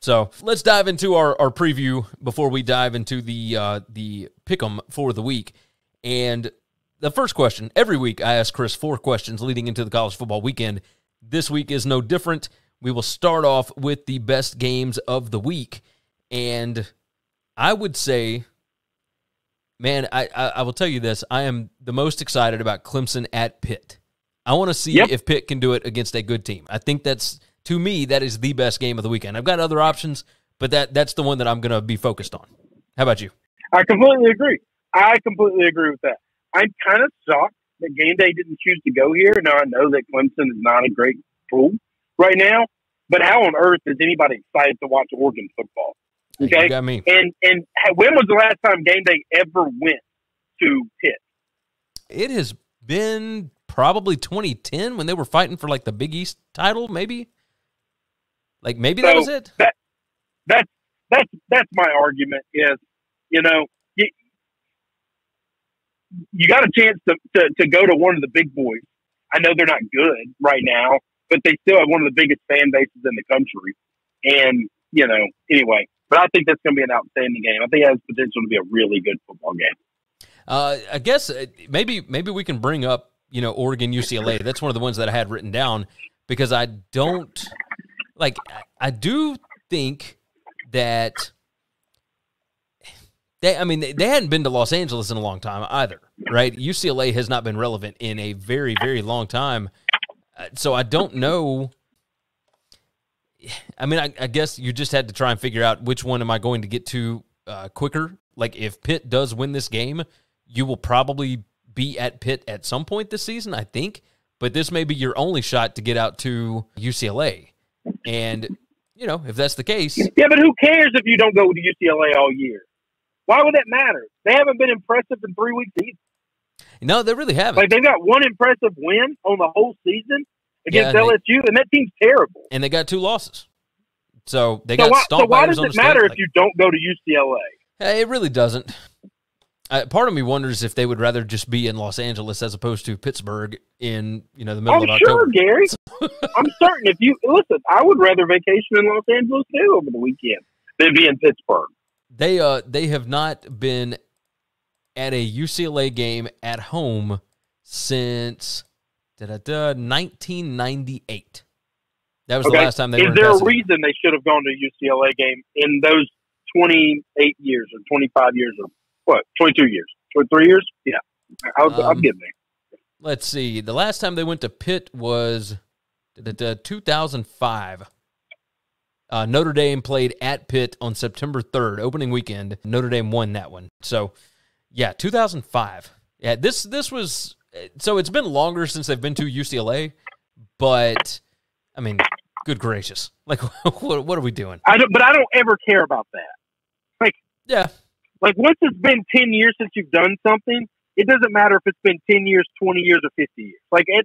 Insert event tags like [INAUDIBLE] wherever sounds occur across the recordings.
So let's dive into our, our preview before we dive into the uh, the pick'em for the week. And the first question every week, I ask Chris four questions leading into the college football weekend. This week is no different. We will start off with the best games of the week, and I would say, man, I I, I will tell you this: I am the most excited about Clemson at Pitt. I want to see Yep. if Pitt can do it against a good team. I think that's to me that is the best game of the weekend. I've got other options, but that that's the one that I'm going to be focused on. How about you? I completely agree. I completely agree with that. I'm kind of shocked that game day didn't choose to go here. Now I know that Clemson is not a great pool right now, but how on earth is anybody excited to watch Oregon football? Okay, You got me. and and when was the last time game day ever went to Pitt? It has been probably 2010 when they were fighting for like the Big East title, maybe. Like maybe that was it. That that's that's that's my argument. Is you know you, you got a chance to, to to go to one of the big boys. I know they're not good right now, but they still have one of the biggest fan bases in the country. And you know, anyway, but I think that's going to be an outstanding game. I think it has potential to be a really good football game. Uh, I guess uh, maybe maybe we can bring up you know Oregon UCLA. That's one of the ones that I had written down because I don't like. I- do think that they. I mean, they, they hadn't been to Los Angeles in a long time either, right? UCLA has not been relevant in a very very long time, Uh, so I don't know. I mean, I, I guess you just had to try and figure out which one am I going to get to uh, quicker. Like, if Pitt does win this game, you will probably be at Pitt at some point this season, I think. But this may be your only shot to get out to UCLA. And, you know, if that's the case, Yeah, but who cares if you don't go to UCLA all year? Why would that matter? They haven't been impressive in three weeks either. no, they really haven't. Like they've got one impressive win on the whole season against Yeah, and LSU, and that team's terrible. and they got two losses. So they So got why, so why does it matter State. if you don't go to UCLA? Hey, it really doesn't. Uh, part of me wonders if they would rather just be in Los Angeles as opposed to Pittsburgh in you know the middle I'm of sure, October. Gary. [LAUGHS] I'm certain if you listen, I would rather vacation in Los Angeles too over the weekend than be in Pittsburgh. They uh they have not been at a UCLA game at home since da, da, da, 1998. That was the last time they Is were there a reason they should have gone to a UCLA game in those 28 years or 25 years or what? 22 years, 23 years? Yeah, I'll, I'll Um, give them. Let's see. The last time they went to Pitt was da, da, 2005. Uh, Notre Dame played at Pitt on September 3rd, opening weekend. Notre Dame won that one. So, yeah, 2005. Yeah, this this was so it's been longer since they've been to UCLA, but I mean, good gracious, like [LAUGHS] what what are we doing? I don't, but I don't ever care about that. Like, yeah, Like once it's been 10 years since you've done something, it doesn't matter if it's been 10 years, 20 years, or 50 years. Like, it,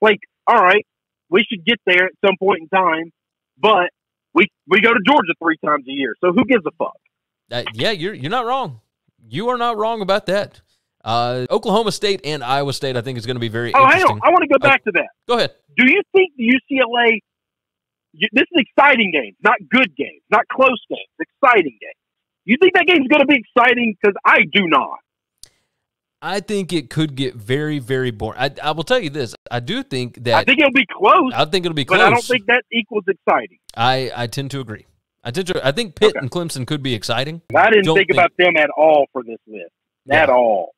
like, all right, we should get there at some point in time, but we we go to Georgia three times a year, so who gives a fuck? Uh, yeah, you're you're not wrong. You are not wrong about that. Uh, Oklahoma State and Iowa State, I think, is going to be very Oh, hang interesting. on, I want to go back to that. Go ahead. Do you think the UCLA? You, this is exciting games, not good games, not close games, exciting games. You think that game's going to be exciting? Because I do not. I think it could get very, very boring. I, I will tell you this. I do think that I think it'll be close, I think it'll be but. I don't think that equals exciting. I, I tend to agree. I tend to. I think Pitt Okay. and Clemson could be exciting. I didn't think, think- about them at all for this list. At all.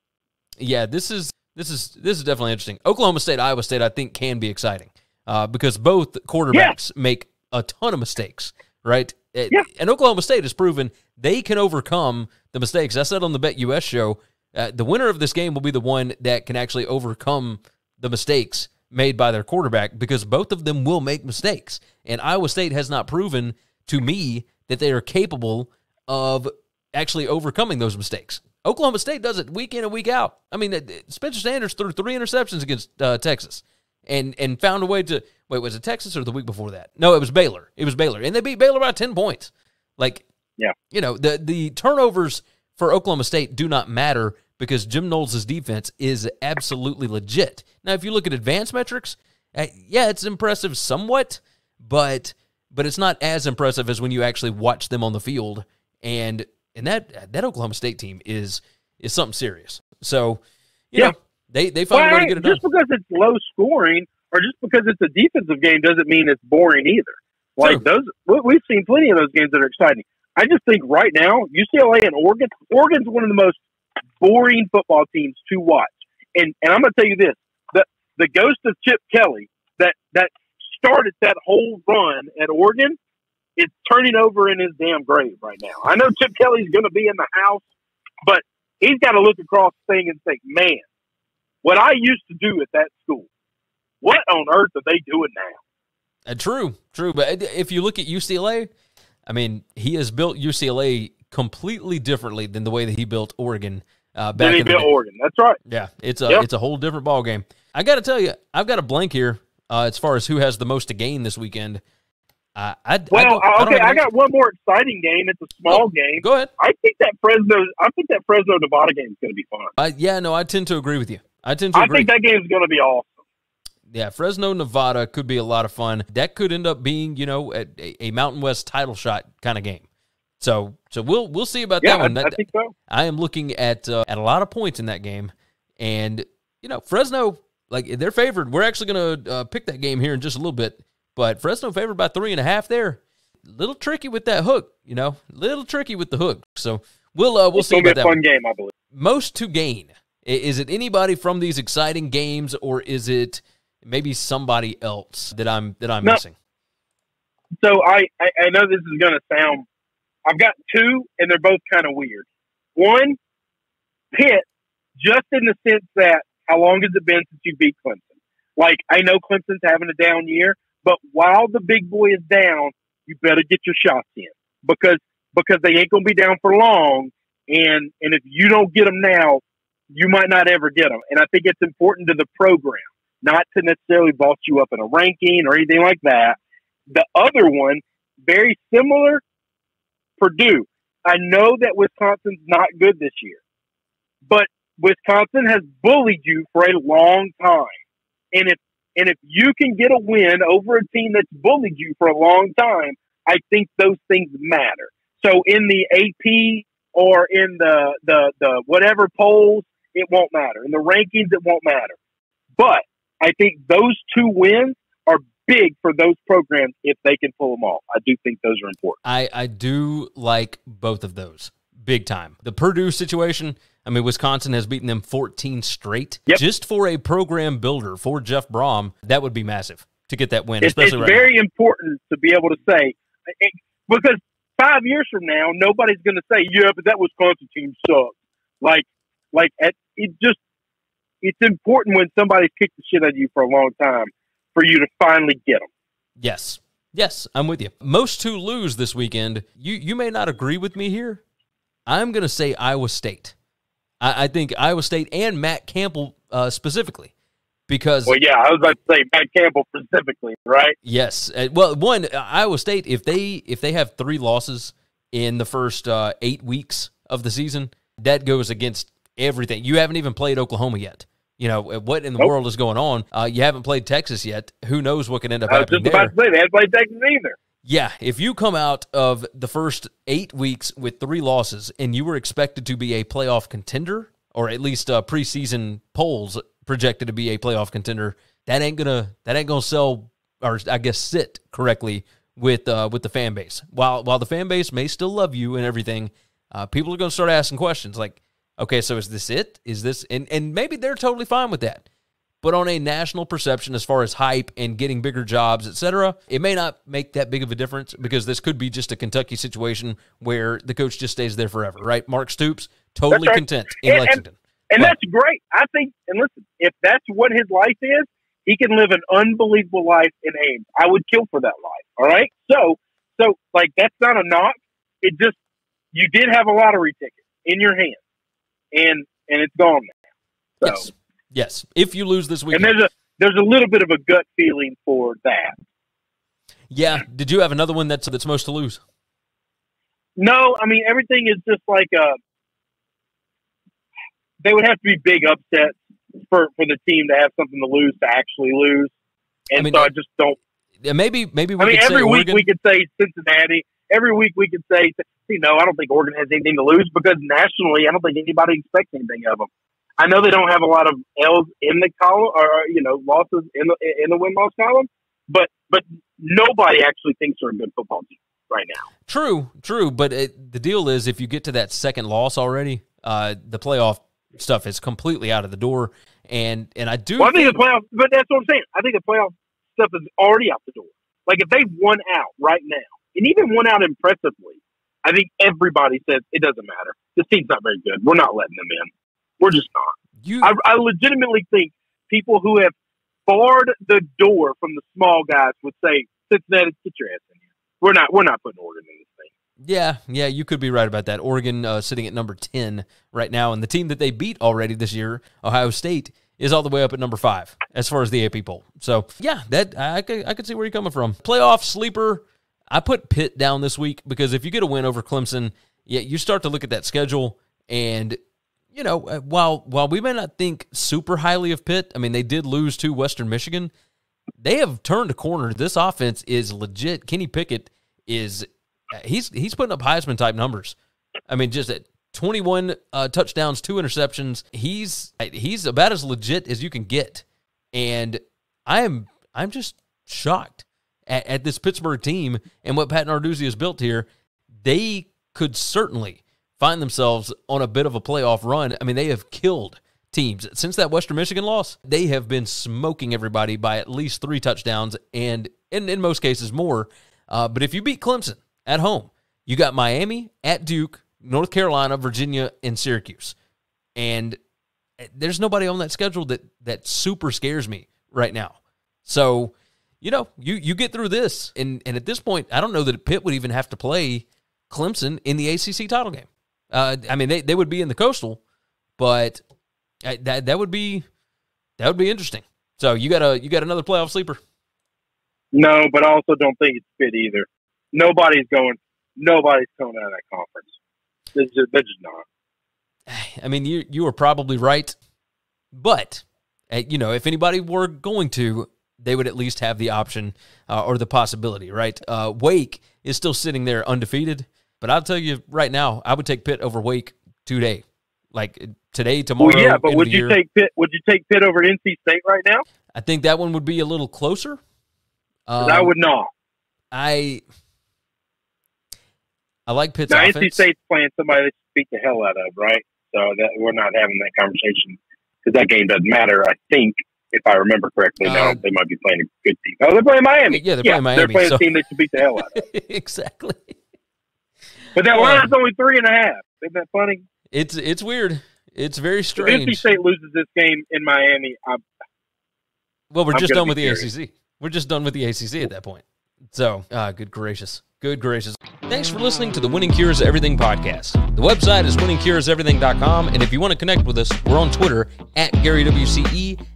Yeah, this is this is this is definitely interesting. Oklahoma State, Iowa State, I think can be exciting uh, because both quarterbacks make a ton of mistakes, right? Uh, Yeah. And Oklahoma State has proven they can overcome the mistakes. I said on the BetUS show, uh, the winner of this game will be the one that can actually overcome the mistakes made by their quarterback because both of them will make mistakes. And Iowa State has not proven to me that they are capable of actually overcoming those mistakes. Oklahoma State does it week in and week out. I mean, uh, Spencer Sanders threw three interceptions against uh, Texas, and and found a way to wait. Was it Texas or the week before that? No, it was Baylor. It was Baylor, and they beat Baylor by ten points. Like, Yeah. you know, the the turnovers for Oklahoma State do not matter because Jim Knowles' defense is absolutely legit. Now, if you look at advanced metrics, uh, yeah, it's impressive somewhat, but but it's not as impressive as when you actually watch them on the field. And and that that Oklahoma State team is is something serious. So, you Yeah. know, they they find a way to get it done. just because it's low scoring or just because it's a defensive game doesn't mean it's boring either. Like True. those, we- we've seen plenty of those games that are exciting. I just think right now UCLA and Oregon, Oregon's one of the most boring football teams to watch. And and I'm going to tell you this: the the ghost of Chip Kelly that that started that whole run at Oregon is turning over in his damn grave right now. I know Chip Kelly's going to be in the house, but he's got to look across the thing and think, man, what I used to do at that school, what on earth are they doing now? Uh, true, true. But if you look at UCLA, I mean, he has built UCLA completely differently than the way that he built Oregon uh, back Then he in built. Oregon. That's right. Yeah, it's a Yep. it's a whole different ball game. I got to tell you, I've got a blank here uh, as far as who has the most to gain this weekend. Uh, I, I Well, don't- I okay, have I got one more exciting game. It's a small game. answer. Go ahead. I think that Fresno, I think that Fresno Nevada game is going to be fun. Uh, yeah, no, I tend to agree with you. I tend to I agree. think that game is going to be awesome. Yeah, Fresno, Nevada could be a lot of fun. That could end up being, you know, a, a Mountain West title shot kind of game. So, so we'll we'll see about Yeah, that one. I, I think so. I am looking at uh, at a lot of points in that game, and you know Fresno like they're favored. We're actually going to uh, pick that game here in just a little bit, but Fresno favored by three and a half there. Little tricky with that hook, you know, little tricky with the hook. So we'll uh, we'll it's see about be that. a one. fun game, I believe. Most to gain is it anybody from these exciting games, or is it maybe somebody else that I'm that I'm No. missing? So I, I, I know this is going to sound. I've got two, and they're both kind of weird. One, Pitt, just in the sense that how long has it been since you beat Clemson? Like I know Clemson's having a down year, but while the big boy is down, you better get your shots in because because they ain't going to be down for long, and and if you don't get them now, you might not ever get them. And I think it's important to the program not to necessarily boss you up in a ranking or anything like that. The other one, very similar, Purdue. I know that Wisconsin's not good this year, but Wisconsin has bullied you for a long time. And if and if you can get a win over a team that's bullied you for a long time, I think those things matter. So in the AP or in the the the whatever polls, it won't matter. In the rankings, it won't matter. But I think those two wins are big for those programs if they can pull them off. I do think those are important. I, I do like both of those big time. The Purdue situation, I mean, Wisconsin has beaten them 14 straight. Yep. Just for a program builder for Jeff Brohm, that would be massive to get that win, It's, it's right very important to be able to say it- because five years from now, nobody's going to say, "Yeah, but that Wisconsin team sucks." Like, like at, it just it's important when somebody's kicked the shit out of you for a long time for you to finally get them. Yes. Yes, I'm with you. Most to lose this weekend. You you may not agree with me here. I'm going to say Iowa State. I, I think Iowa State and Matt Campbell uh, specifically because Well, yeah, I was about to say Matt Campbell specifically, right? Yes. Uh, well, one Iowa State if they if they have three losses in the first uh, eight weeks of the season, that goes against everything. You haven't even played Oklahoma yet. You know uh, what in the Nope. world is going on? Uh, you haven't played Texas yet. Who knows what can end up I was happening just there? to say they hadn't played Texas either. Yeah, if you come out of the first eight weeks with three losses and you were expected to be a playoff contender, or at least uh, preseason polls projected to be a playoff contender, that ain't gonna that ain't gonna sell, or I guess sit correctly with uh, with the fan base. While while the fan base may still love you and everything, uh, people are gonna start asking questions like, okay, so is this it? Is this and and maybe they're totally fine with that but on a national perception as far as hype and getting bigger jobs, etc., it may not make that big of a difference because this could be just a Kentucky situation where the coach just stays there forever, right? Mark Stoops, totally right. content in And- and- Lexington. And Right. that's great. I think, and listen, if that's what his life is, he can live an unbelievable life in Ames. I would kill for that life. All right. So, so like that's not a knock. It just you did have a lottery ticket in your hand, and and it's gone now. So, yes. Yes. If you lose this week. and there's a there's a little bit of a gut feeling for that. Yeah. Did you have another one that's that's most to lose? No, I mean everything is just like uh They would have to be big upsets for for the team to have something to lose to actually lose, and I mean, so I just don't. maybe maybe we I mean, every week Oregon. we could say Cincinnati. Every week we could say, you know, I don't think Oregon has anything to lose because nationally, I don't think anybody expects anything of them. I know they don't have a lot of L's in the column, or you know, losses in the in the win loss column, but but nobody actually thinks they're a good football team right now. True, true. But it, the deal is, if you get to that second loss already, uh, the playoff stuff is completely out of the door. And and I do. Well, I think the playoff, but that's what I'm saying. I think the playoff stuff is already out the door. Like if they won out right now, and even won out impressively, I think everybody says it doesn't matter. This team's not very good. We're not letting them in. We're just not. you, I, I legitimately think people who have barred the door from the small guys would say, Cincinnati, get your ass in here. We're not. We're not putting Oregon in this thing. yeah, yeah, you could be right about that. Oregon uh, sitting at number ten right now, and the team that they beat already this year, Ohio State, is all the way up at number five as far as the AP poll. So yeah, that I could I could see where you're coming from. Playoff sleeper. I put Pitt down this week because if you get a win over Clemson, yeah, you start to look at that schedule and you know, uh, while while we may not think super highly of Pitt, I mean they did lose to Western Michigan. They have turned a corner. This offense is legit. Kenny Pickett is he's he's putting up Heisman type numbers. I mean, just at 21 uh, touchdowns, two interceptions. He's he's about as legit as you can get, and I am I'm just shocked at, at this Pittsburgh team and what Pat Narduzzi has built here. They could certainly find themselves on a bit of a playoff run. I mean, they have killed teams since that Western Michigan loss. They have been smoking everybody by at least three touchdowns, and in, in most cases more. Uh, but if you beat Clemson at home, you got Miami at Duke, North Carolina, Virginia, and Syracuse, and there's nobody on that schedule that that super scares me right now. So, you know, you you get through this, and and at this point, I don't know that Pitt would even have to play Clemson in the ACC title game. Uh, I mean, they, they would be in the coastal, but uh, that that would be that would be interesting. So you got a you got another playoff sleeper. No, but I also don't think it's fit either. Nobody's going. Nobody's coming out of that conference. They're just, they're just not. [SIGHS] I mean, you you are probably right, but uh, you know, if anybody were going to, they would at least have the option uh, or the possibility, right? Uh, Wake is still sitting there undefeated, but I'll tell you right now, I would take Pitt over Wake today, like today, tomorrow. Well, yeah, but would you year. take Pitt? Would you take Pitt over NC State right now? I think that one would be a little closer. Um, I would not. I I like Pitt's Now, offense. NC State's playing somebody that should beat the hell out of, right? So that we're not having that conversation because that game doesn't matter. I think, if I remember correctly, now Uh, they might be playing a good team. Oh, they're playing Miami. Yeah, they're playing Miami, They're playing so- a team they should beat the hell out of. [LAUGHS] exactly. But that Yeah. line's only three and a half. Isn't that funny? It's it's weird. It's very If NC. State loses this game in Miami, I'm, Well, we're I'm just done with the. ACC. We're just done with the ACC at that point. So, ah, good gracious. Good gracious. Thanks for listening to the Winning Cures Everything podcast. The website is winningcureseverything.com. And if you want to connect with us, we're on Twitter at GaryWCE,